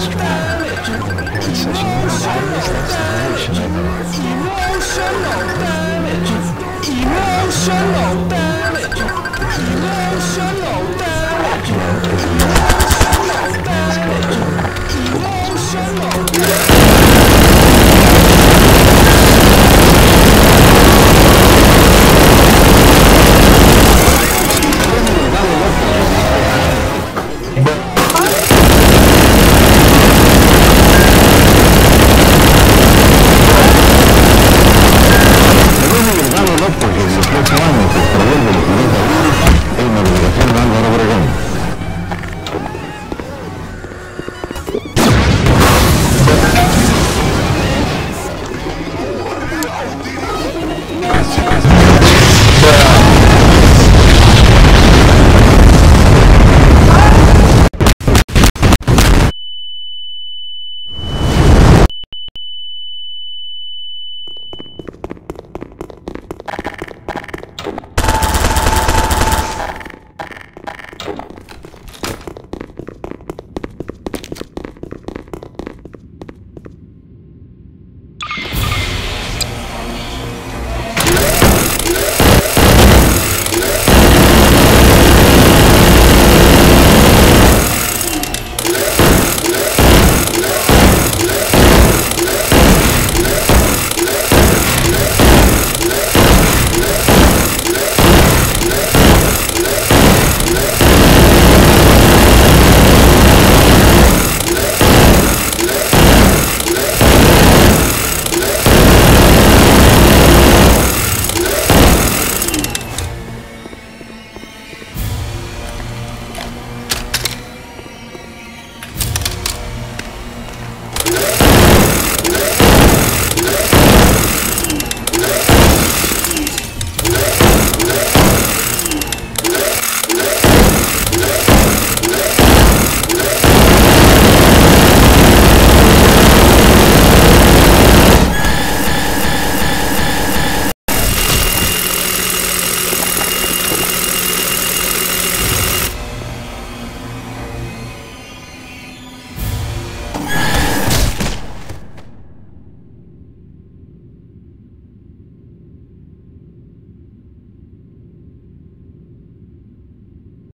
Emotional damage. Emotional damage. Emotional damage! Emotional damage! Emotional damage!